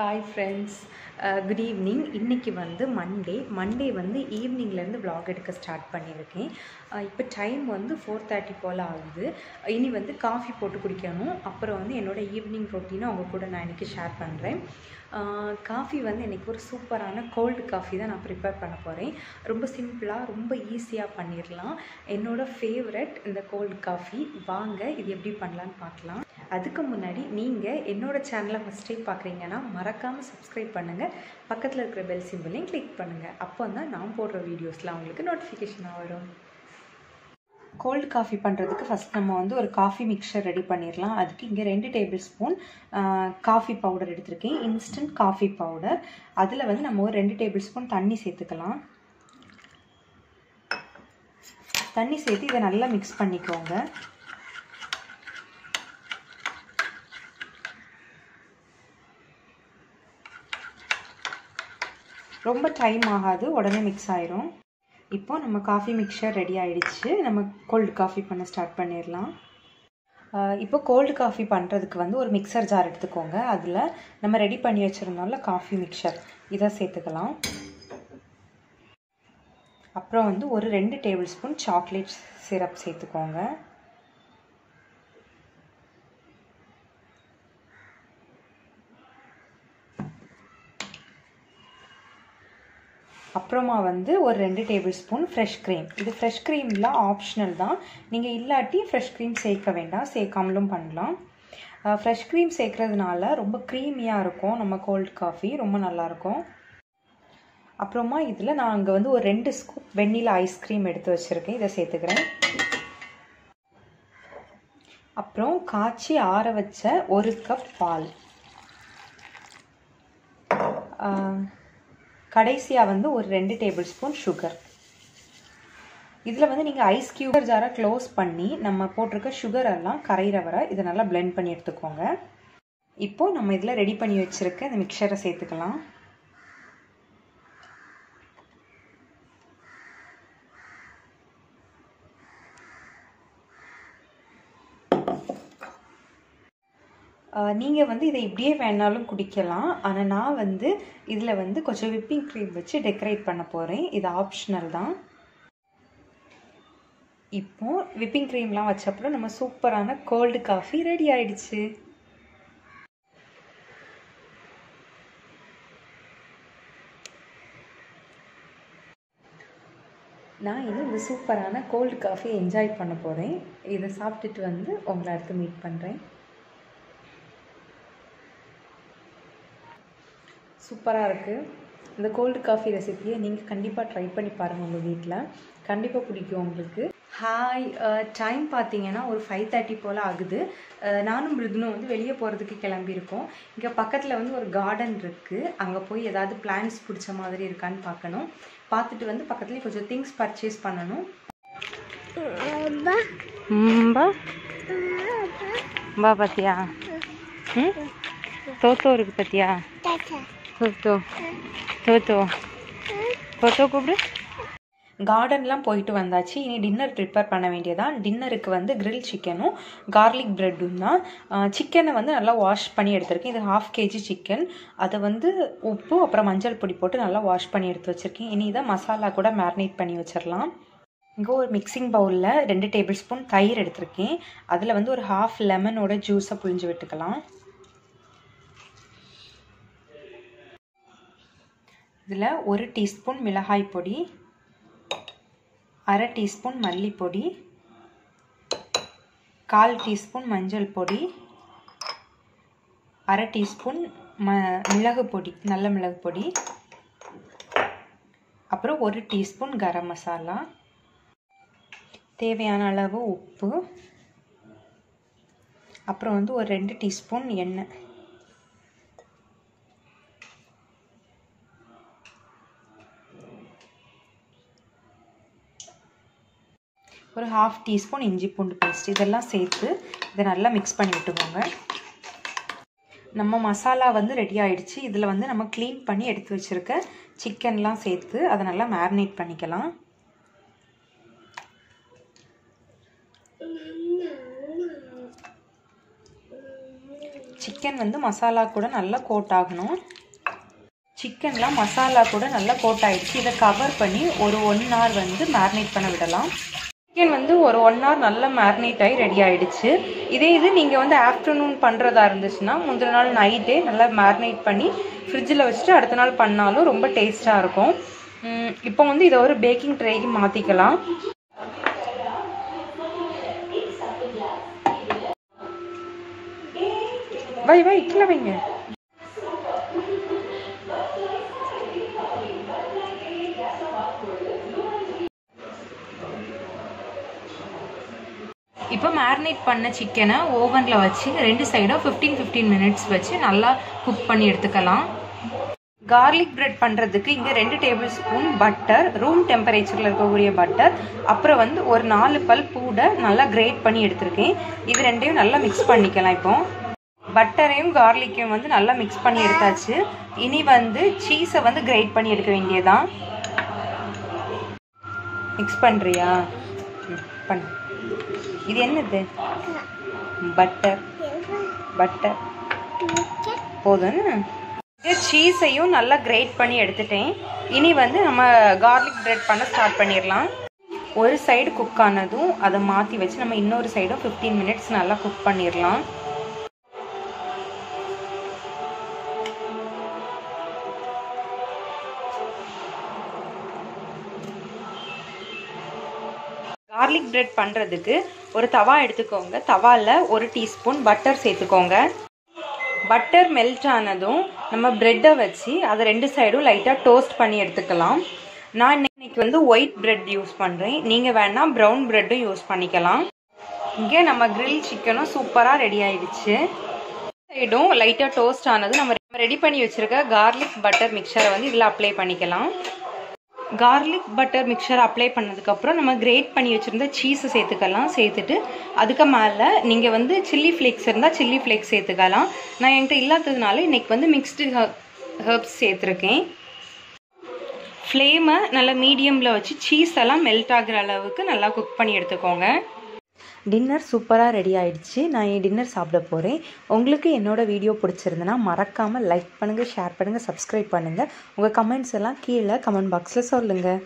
Hi friends good evening இன்றைக்கி வந்து Monday Monday வந்து ஈவினிங்லேருந்து vlog எடுக்க ஸ்டார்ட் பண்ணியிருக்கேன். Uh, இப்போ டைம் வந்து ஃபோர் தேர்ட்டி போல் ஆகுது. Uh, இனி வந்து காஃபி போட்டு குடிக்கணும். அப்புறம் வந்து என்னோடய ஈவினிங் ரொட்டீனை அவங்க கூட நான் இன்றைக்கி ஷேர் பண்ணுறேன் காஃபி uh, வந்து இன்றைக்கி ஒரு சூப்பரான கோல்டு காஃபி தான் நான் ப்ரிப்பேர் பண்ண போகிறேன் ரொம்ப சிம்பிளாக ரொம்ப ஈஸியாக பண்ணிடலாம் என்னோடய ஃபேவரட் இந்த கோல்டு காஃபி வாங்க இது எப்படி பண்ணலான்னு பார்க்கலாம். அதுக்கு முன்னாடி நீங்கள் என்னோடய சேனலை ஃபஸ்ட் டைம் பார்க்குறீங்கன்னா மறக்காமல் சப்ஸ்கிரைப் பண்ணுங்கள் பக்கத்தில் இருக்கிற பெல் சிம்பிளையும் கிளிக் பண்ணுங்கள் அப்போ தான் நான் போடுற வீடியோஸ்லாம் உங்களுக்கு நோட்டிஃபிகேஷனாக வரும். கோல்டு காஃபி பண்ணுறதுக்கு ஃபஸ்ட் நம்ம வந்து ஒரு காஃபி மிக்சர் ரெடி பண்ணிடலாம் அதுக்கு இங்கே ரெண்டு டேபிள் ஸ்பூன் காஃபி பவுடர் எடுத்திருக்கேன். இன்ஸ்டன்ட் காஃபி பவுடர் அதில் வந்து நம்ம ஒரு ரெண்டு டேபிள் ஸ்பூன் தண்ணி சேர்த்துக்கலாம். தண்ணி சேர்த்து இதை நல்லா மிக்ஸ் பண்ணிக்கோங்க. ரொம்ப டைம் ஆகாது உடனே மிக்ஸ் ஆயிரும். இப்போ நம்ம காஃபி மிக்சர் ரெடி ஆயிடுச்சு. நம்ம கோல்டு காஃபி பண்ண ஸ்டார்ட் பண்ணிடலாம். இப்போ கோல்டு காஃபி பண்ணுறதுக்கு வந்து ஒரு மிக்சர் ஜார் எடுத்துக்கோங்க. அதில் நம்ம ரெடி பண்ணி வச்சுருந்தோம்ல காஃபி மிக்சர் இதை சேர்த்துக்கலாம். அப்புறம் வந்து ஒரு ரெண்டு டேபிள் ஸ்பூன் சாக்லேட் சிரப் சேர்த்துக்கோங்க. அப்புறமா வந்து ஒரு ரெண்டு டேபிள் ஸ்பூன் ஃப்ரெஷ் க்ரீம் இது ஃப்ரெஷ் க்ரீம்லாம் ஆப்ஷனல் தான். நீங்கள் இல்லாட்டி ஃப்ரெஷ் க்ரீம் சேர்க்க வேண்டாம். சேர்க்காமலும் பண்ணலாம். ஃப்ரெஷ் க்ரீம் சேர்க்குறதுனால ரொம்ப க்ரீமியாக இருக்கும். நம்ம கோல்ட் காஃபி ரொம்ப நல்லாயிருக்கும் அப்புறமா இதில் நான் அங்கே வந்து ஒரு ரெண்டு ஸ்கூப் வெண்ணிலா ஐஸ்கிரீம் எடுத்து வச்சுருக்கேன். இதை சேர்த்துக்கிறேன். அப்புறம் காய்ச்சி ஆற வச்ச ஒரு கப் பால். கடைசியாக வந்து ஒரு ரெண்டு டேபிள் ஸ்பூன் சுகர் இதில் வந்து நீங்கள் ஐஸ் கியூபர் ஜாரை க்ளோஸ் பண்ணி நம்ம போட்டிருக்க சுகர் எல்லாம் கரையிற வர இதை நல்லா பிளெண்ட் பண்ணி எடுத்துக்கோங்க. இப்போது நம்ம இதில் ரெடி பண்ணி வச்சுருக்க இந்த மிக்சரை சேர்த்துக்கலாம். நீங்கள் வந்து இதை இப்படியே வேணாலும் குடிக்கலாம். ஆனால் நான் வந்து இதில் வந்து கொஞ்சம் விப்பிங் க்ரீம் வச்சு டெக்கரேட் பண்ண போகிறேன் இது ஆப்ஷனல் தான். இப்போ விப்பிங் க்ரீம்லாம் வச்சப்பறம் நம்ம சூப்பரான கோல்டு காஃபி ரெடி ஆயிடுச்சு. நான் இனி இந்த சூப்பரான கோல்டு காஃபி என்ஜாய் பண்ண போகிறேன் இதை சாப்பிட்டுட்டு வந்து உங்களை அடுத்து மீட் பண்ணுறேன் சூப்பராக இருக்குது இந்த கோல்டு காஃபி ரெசிபியை நீங்கள் கண்டிப்பாக ட்ரை பண்ணி பாருங்கள் உங்கள் வீட்டில் கண்டிப்பாக பிடிக்கும் உங்களுக்கு. ஹாய் டைம் பார்த்தீங்கன்னா ஒரு ஃபைவ் தேர்ட்டி போல் ஆகுது. நானும் மிருதுனும் வந்து வெளியே போகிறதுக்கு கிளம்பியிருக்கோம். இங்கே பக்கத்தில் வந்து ஒரு கார்டன் இருக்குது அங்கே போய் ஏதாவது பிளான்ஸ் பிடிச்ச மாதிரி இருக்கான்னு பார்க்கணும் பார்த்துட்டு வந்து பக்கத்துலேயே கொஞ்சம் திங்ஸ் பர்ச்சேஸ் பண்ணணும். பா பார்த்தியா தோத்தோ இருக்கு பார்த்தியா தோத்தோ தோத்தோ தோத்தோ கூப்பிடு. கார்டன்லாம் போயிட்டு வந்தாச்சு. இனி டின்னர் ப்ரிப்பேர் பண்ண வேண்டியதான் டின்னருக்கு வந்து கிரில் சிக்கனும் கார்லிக் ப்ரெட்டும் தான். சிக்கனை வந்து நல்லா வாஷ் பண்ணி எடுத்திருக்கேன். இது ஹாஃப் கேஜி சிக்கன் அதை வந்து உப்பு அப்புறம் மஞ்சள் பொடி போட்டு நல்லா வாஷ் பண்ணி எடுத்து வச்சுருக்கேன். இனி இதை மசாலா கூட மேரினேட் பண்ணி வச்சிடலாம் இங்கே ஒரு மிக்சிங் பவுலில் ரெண்டு டேபிள் ஸ்பூன் தயிர் எடுத்திருக்கேன். அதில் வந்து ஒரு ஹாஃப் லெமனோட ஜூஸை புழிஞ்சு விட்டுக்கலாம். இதில் ஒரு டீஸ்பூன் மிளகாய் பொடி அரை டீஸ்பூன் மல்லிப்பொடி கால் டீஸ்பூன் மஞ்சள் பொடி அரை டீஸ்பூன் ம மிளகு பொடி நல்ல மிளகு பொடி அப்புறம் ஒரு டீஸ்பூன் கரம் மசாலா தேவையான அளவு உப்பு அப்புறம் வந்து ஒரு ரெண்டு டீஸ்பூன் எண்ணெய். ஒரு ஹாஃப் டீஸ்பூன் இஞ்சி பூண்டு பேஸ்ட் இதெல்லாம் சேர்த்து இதை நல்லா மிக்ஸ் பண்ணி விட்டுக்கோங்க. நம்ம மசாலா வந்து ரெடி ஆயிடுச்சு. இதில் வந்து நம்ம க்ளீன் பண்ணி எடுத்து வச்சுருக்க சிக்கன்லாம் சேர்த்து அதை நல்லா மேரினேட் பண்ணிக்கலாம். சிக்கன் வந்து மசாலா கூட நல்லா கோட் ஆகணும். சிக்கன்லாம் மசாலா கூட நல்லா கோட் ஆயிடுச்சு. இதை கவர் பண்ணி ஒரு ஒன் ஹவர் வந்து மேரினேட் பண்ண விடலாம். சிக்கன் வந்து ஒரு ஒன் ஹவர் நல்லா மேரினேட் ஆகி ரெடி ஆகிடுச்சு இதே இது நீங்கள் வந்து ஆஃப்டர்நூன் பண்ணுறதா இருந்துச்சுன்னா முந்தின நாள் நைட்டே நல்லா மேரினேட் பண்ணி ஃப்ரிட்ஜில் வச்சுட்டு அடுத்த நாள் பண்ணாலும் ரொம்ப டேஸ்ட்டாக இருக்கும். இப்போ வந்து இதை ஒரு பேக்கிங் ட்ரேக்கு மாற்றிக்கலாம் வை வை கீழே வைங்க. மேரினேட் பண்ண சிக்கனை ஓவனில் வச்சு ரெண்டு சைடும் ஃபிஃப்டீன் ஃபிஃப்டீன் மினிட்ஸ் வச்சு நல்லா குக் பண்ணி எடுத்துக்கலாம். கார்லிக் பிரெட் பண்ணுறதுக்கு இங்கே ரெண்டு டேபிள் ஸ்பூன் பட்டர் ரூம் டெம்பரேச்சரில் இருக்கக்கூடிய பட்டர் அப்புறம் வந்து ஒரு நாலு பல் பூடை நல்லா கிரேட் பண்ணி எடுத்திருக்கேன். இது ரெண்டையும் நல்லா மிக்ஸ் பண்ணிக்கலாம் இப்போ. பட்டரையும் கார்லிக்கையும் வந்து நல்லா மிக்ஸ் பண்ணி எடுத்தாச்சு. இனி வந்து சீஸை வந்து கிரேட் பண்ணி எடுக்க வேண்டியதான் மிக்ஸ் பண்ணுறியா ம், பண்ணு. இது என்னது? பட்டர் பட்டர் போதும்னு சீஸையும் நல்லா கிரேட் பண்ணி எடுத்துட்டேன். இனி வந்து நம்ம கார்லிக் பிரெட் பண்ண ஸ்டார்ட் பண்ணிடலாம். ஒரு சைடு குக் ஆனதும் அதை மாற்றி வச்சு நம்ம இன்னொரு சைடும் ஃபிஃப்டீன் மினிட்ஸ் நல்லா குக் பண்ணிடலாம். கார்லிக் பிரெட் பண்ணுறதுக்கு ஒரு தவா எடுத்துக்கோங்க. தவாவில் ஒரு டீஸ்பூன் பட்டர் சேர்த்துக்கோங்க. பட்டர் மெல்ட் ஆனதும் நம்ம ப்ரெட்டை வச்சு அதை ரெண்டு சைடும் லைட்டாக டோஸ்ட் பண்ணி எடுத்துக்கலாம். நான் இன்னைக்கு வந்து ஒயிட் ப்ரெட் யூஸ் பண்ணுறேன் நீங்கள் வேணால் ப்ரௌன் ப்ரெட்டும் யூஸ் பண்ணிக்கலாம். இங்கே நம்ம கிரில் சிக்கனும் சூப்பராக ரெடி ஆயிடுச்சு. சைடும் லைட்டாக டோஸ்ட் ஆனது நம்ம ரெடி பண்ணி வச்சுருக்க கார்லிக் பட்டர் மிக்சரை வந்து இதில் அப்ளை பண்ணிக்கலாம். கார்லிக் பட்டர் மிக்சர் அப்ளை பண்ணதுக்கப்புறம் நம்ம கிரேட் பண்ணி வச்சுருந்த சீஸை சேர்த்துக்கலாம் சேர்த்துட்டு அதுக்கு மேலே நீங்கள் வந்து சில்லி ஃப்ளேக்ஸ் இருந்தால் சில்லி ஃப்ளேக்ஸ் சேர்த்துக்கலாம். நான் என்கிட்ட இல்லாததுனால இன்றைக்கி வந்து மிக்ஸ்டு ஹர்ப்ஸ் சேர்த்துருக்கேன். ஃப்ளேமை நல்லா மீடியமில் வச்சு சீஸ் எல்லாம் மெல்ட் ஆகுற அளவுக்கு நல்லா குக் பண்ணி எடுத்துக்கோங்க. டின்னர் சூப்பராக ரெடி ஆகிடுச்சு நான் என் டின்னர் சாப்பிட போகிறேன் உங்களுக்கு என்னோடய வீடியோ பிடிச்சிருந்தனா மறக்காமல் லைக் பண்ணுங்கள் ஷேர் பண்ணுங்கள் சப்ஸ்கிரைப் பண்ணுங்கள் உங்கள் கமெண்ட்ஸ் எல்லாம் கீழே கமெண்ட் பாக்ஸில் சொல்லுங்கள்